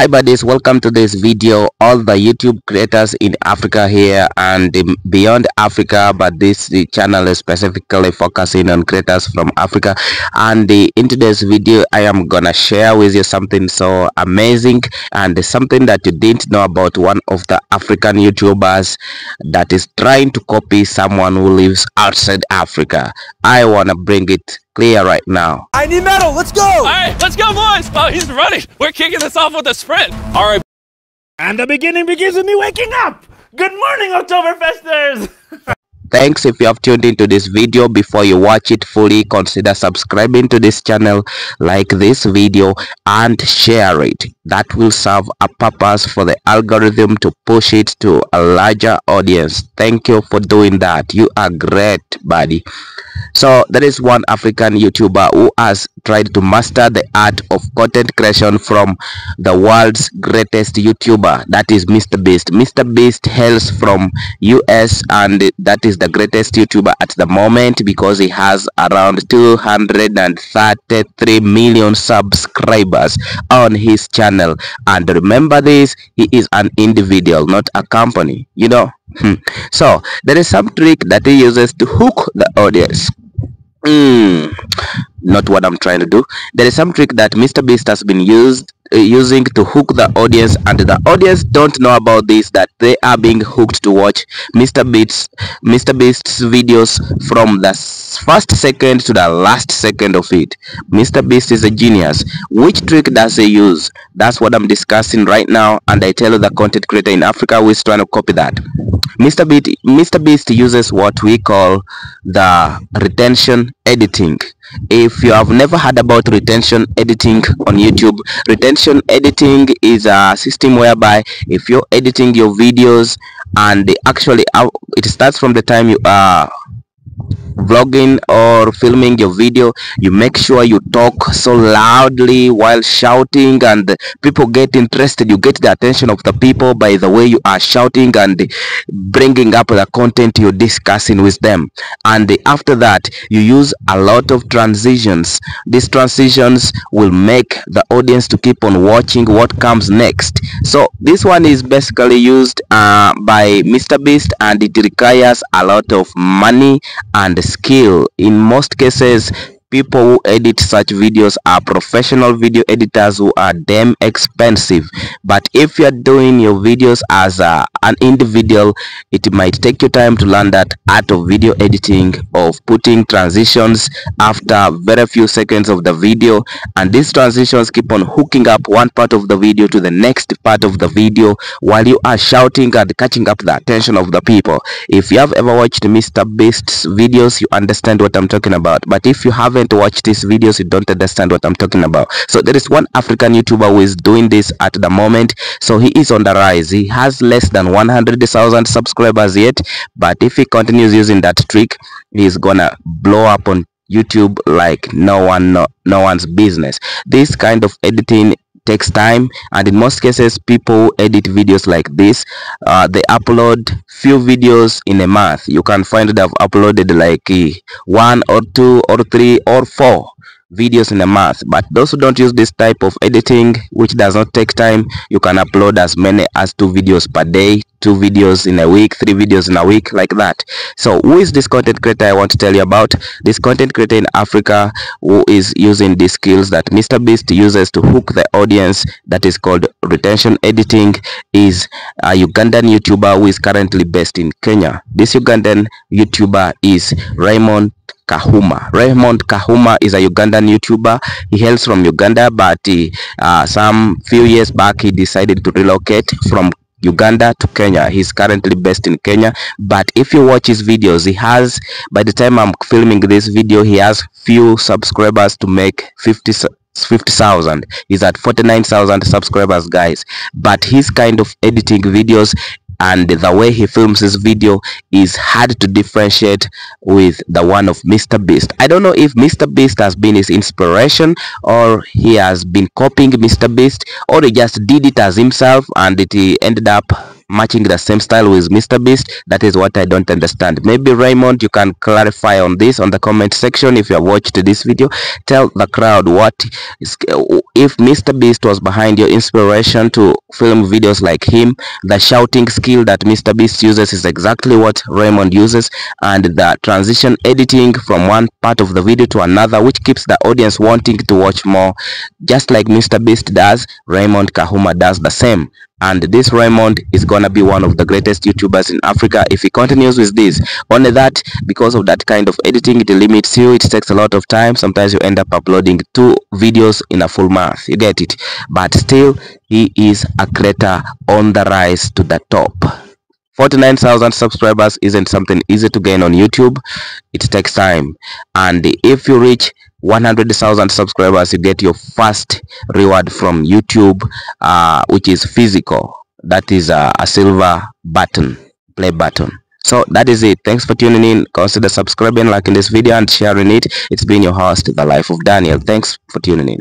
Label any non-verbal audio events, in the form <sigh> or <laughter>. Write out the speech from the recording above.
hi buddies. Welcome to this video. All the youtube creators in africa here and beyond africa but this channel is specifically focusing on creators from africa. And in today's video i am gonna share with you something so amazing and something that you didn't know about one of the african youtubers that is trying to copy someone who lives outside africa. I want to bring it clear right now I need metal. Let's go. All right, let's go, boys. Oh, he's running. We're kicking this off with a sprint. All right. And the beginning begins with me waking up. Good morning, Oktoberfesters. <laughs> Thanks if you have tuned into this video. Before you watch it fully, consider subscribing to this channel, like this video and share it. That will serve a purpose for the algorithm to push it to a larger audience. Thank you for doing that. You are great, buddy. So there is one African YouTuber who has tried to master the art of content creation from the world's greatest YouTuber that is Mr. Beast. Mr. Beast hails from US and that is the greatest YouTuber at the moment because he has around 233 million subscribers on his channel and remember this he is an individual not a company you know Hmm. so there is some trick that he uses to hook the audience Hmm. not what i'm trying to do there is some trick that mr beast has been used using to hook the audience and the audience don't know about this that they are being hooked to watch mr beast's mr beast's videos from the first second to the last second of it mr beast is a genius which trick does he use that's what i'm discussing right now and i tell you the content creator in africa who is trying to copy that Mr. Beast, Mr. Beast uses what we call the retention editing. If you have never heard about retention editing on YouTube, retention editing is a system whereby if you're editing your videos and they actually it starts from the time you are vlogging or filming your video you make sure you talk so loudly while shouting and people get interested you get the attention of the people by the way you are shouting and bringing up the content you're discussing with them. And after that you use a lot of transitions. These transitions will make the audience to keep on watching what comes next. So this one is basically used uh, by mr beast and it requires a lot of money and skill in most cases people who edit such videos are professional video editors who are damn expensive. But if you're doing your videos as a, an individual it might take you time to learn that art of video editing of putting transitions after very few seconds of the video. And these transitions keep on hooking up one part of the video to the next part of the video while you are shouting and catching up the attention of the people. If you have ever watched mr beast's videos you understand what i'm talking about. But if you haven't watched these videos you don't understand what i'm talking about. So there is one african youtuber who is doing this at the moment. So he is on the rise. He has less than 100,000 subscribers yet but if he continues using that trick he's gonna blow up on youtube like no one no, no one's business. This kind of editing takes time and in most cases people edit videos like this. Uh, they upload few videos in a month. You can find they've uploaded like eh, one or two or three or four videos in a month. But those who don't use this type of editing which does not take time you can upload as many as two videos per day two videos in a week three videos in a week like that so who is this content creator i want to tell you about this content creator in africa who is using these skills that mr beast uses to hook the audience that is called retention editing is a ugandan youtuber who is currently based in kenya this ugandan youtuber is raymond Kahuma. Raymond Kahuma is a Ugandan YouTuber. He hails from Uganda, but he, uh, some few years back he decided to relocate from Uganda to Kenya. He's currently based in Kenya. But if you watch his videos, he has, by the time I'm filming this video, he has few subscribers to make 50 su- 50,000. He's at 49,000 subscribers, guys. But his kind of editing videos and the way he films his video is hard to differentiate with the one of Mr. Beast. I don't know if Mr. Beast has been his inspiration or he has been copying Mr. Beast or he just did it as himself and it ended up matching the same style with Mr. Beast. That is what I don't understand. Maybe Raymond, you can clarify on this on the comment section if you have watched this video. Tell the crowd what is, if Mr. Beast was behind your inspiration to film videos like him. The shouting skill that Mr. Beast uses is exactly what Raymond uses, and the transition editing from one part of the video to another, which keeps the audience wanting to watch more. Just like Mr. Beast does, Raymond Kahuma does the same and this Raymond is gonna be one of the greatest YouTubers in Africa if he continues with this. Only that, because of that kind of editing, it limits you. It takes a lot of time. Sometimes you end up uploading two videos in a full month. You get it? But still, he is a creator on the rise to the top. 49,000 subscribers isn't something easy to gain on YouTube. It takes time. And if you reach 100,000 subscribers, you get your first reward from YouTube, uh, which is physical. That is uh, a silver button, play button. So that is it. Thanks for tuning in. Consider subscribing, liking this video, and sharing it. It's been your host, The Life of Daniel. Thanks for tuning in.